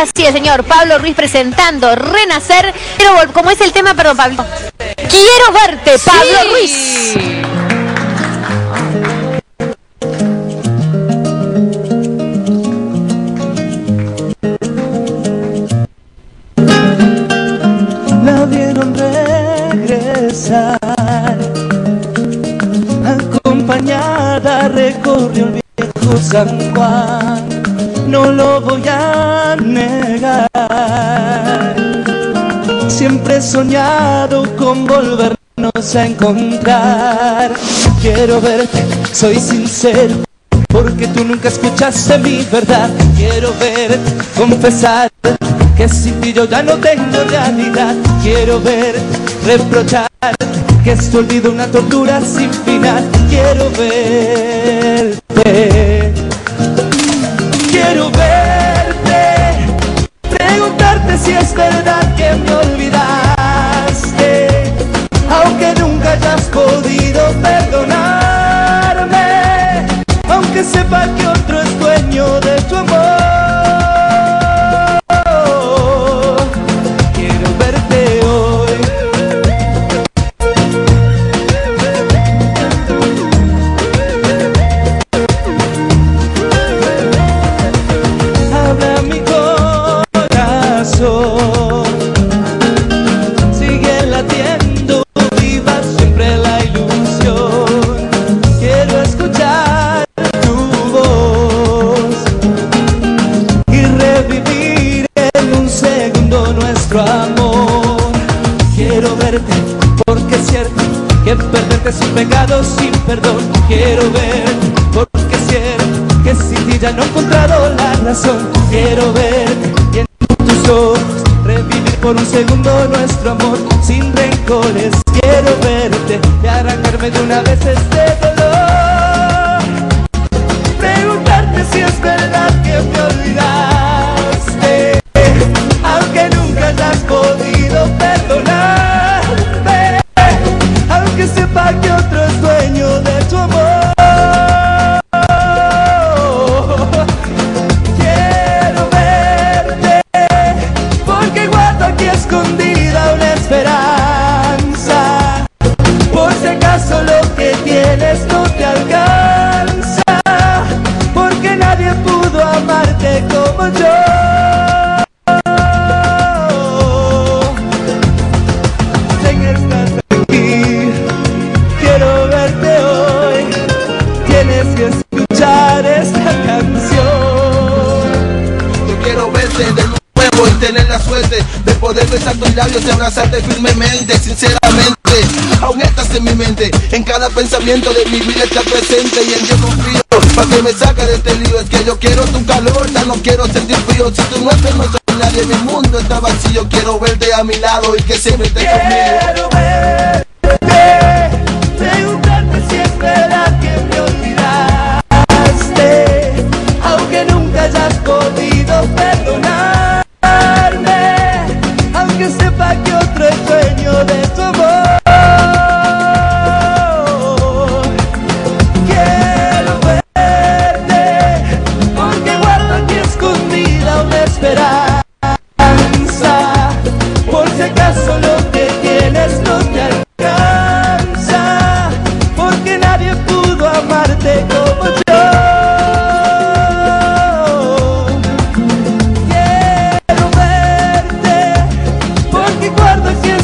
Así es, señor. Pablo Ruiz presentando Renacer. Pero ¿cómo es el tema? Perdón, Pablo. Quiero verte, Pablo Ruiz. La vieron regresar. Acompañada recorrió el viejo San Juan. No lo voy a negar. Siempre he soñado con volvernos a encontrar. Quiero verte, soy sincero. Porque tú nunca escuchaste mi verdad. Quiero verte, confesar que sin ti yo ya no tengo realidad. Quiero verte, reprochar que es tu olvido una tortura sin final. Quiero verte, es verdad que me olvidaste, aunque nunca hayas podido perdonarme, aunque sepa que perderte es un pecado sin perdón. Quiero verte porque es cierto que sin ti ya no he encontrado la razón. Quiero verte y en tus ojos revivir por un segundo nuestro amor sin rencores. Quiero verte y arrancarme de una vez este dolor. Acaso lo que tienes no te alcanza, porque nadie pudo amarte como yo. En esta aquí, quiero verte hoy. Tienes que escuchar esta canción. Yo quiero verte de nuevo y tener la suerte de poder besar tus labios y abrazarte firmemente, sinceramente. Aún en mi mente, en cada pensamiento de mi vida estás presente y en Dios confío. Para que me saca de este lío, es que yo quiero tu calor, ya no quiero sentir frío. Si tú no estás, no soy nadie, mi mundo está vacío. Quiero verte a mi lado y que siempre estés conmigo. Quiero me olvidaste, aunque nunca hayas podido perdonarme, porque